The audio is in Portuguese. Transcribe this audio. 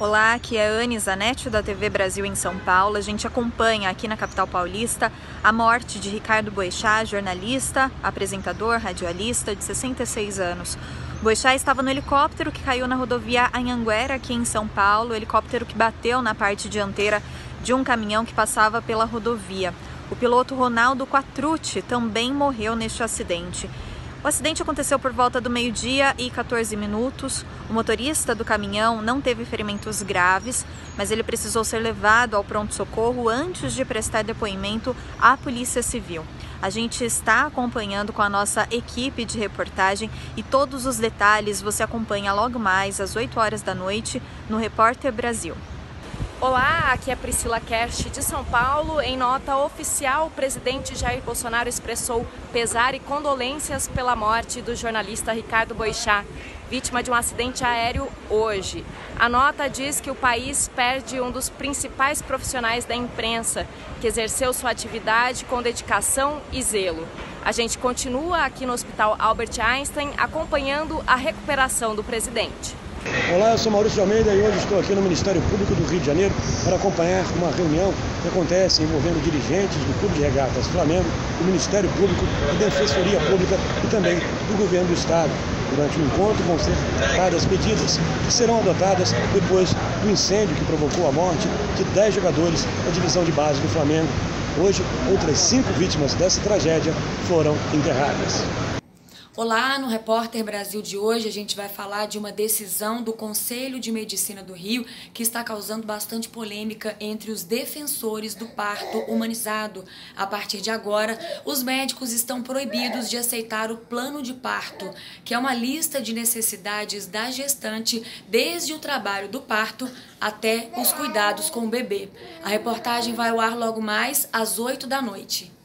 Olá, aqui é Anne Zanetti da TV Brasil em São Paulo. A gente acompanha aqui na capital paulista a morte de Ricardo Boechat, jornalista, apresentador, radialista de 66 anos. Boechat estava no helicóptero que caiu na rodovia Anhanguera, aqui em São Paulo, helicóptero que bateu na parte dianteira de um caminhão que passava pela rodovia. O piloto Ronaldo Quatrucci também morreu neste acidente. O acidente aconteceu por volta do meio-dia e 14 minutos. O motorista do caminhão não teve ferimentos graves, mas ele precisou ser levado ao pronto-socorro antes de prestar depoimento à Polícia Civil. A gente está acompanhando com a nossa equipe de reportagem e todos os detalhes você acompanha logo mais às 8 horas da noite no Repórter Brasil. Olá, aqui é Priscila Kerst de São Paulo. Em nota oficial, o presidente Jair Bolsonaro expressou pesar e condolências pela morte do jornalista Ricardo Boixá, vítima de um acidente aéreo hoje. A nota diz que o país perde um dos principais profissionais da imprensa, que exerceu sua atividade com dedicação e zelo. A gente continua aqui no Hospital Albert Einstein acompanhando a recuperação do presidente. Olá, eu sou Maurício Almeida e hoje estou aqui no Ministério Público do Rio de Janeiro para acompanhar uma reunião que acontece envolvendo dirigentes do Clube de Regatas Flamengo, do Ministério Público, da Defensoria Pública e também do Governo do Estado. Durante o encontro vão ser tratadas medidas que serão adotadas depois do incêndio que provocou a morte de 10 jogadores da divisão de base do Flamengo. Hoje, outras cinco vítimas dessa tragédia foram enterradas. Olá, no Repórter Brasil de hoje a gente vai falar de uma decisão do Conselho de Medicina do Rio que está causando bastante polêmica entre os defensores do parto humanizado. A partir de agora, os médicos estão proibidos de aceitar o plano de parto, que é uma lista de necessidades da gestante desde o trabalho do parto até os cuidados com o bebê. A reportagem vai ao ar logo mais às 8 da noite.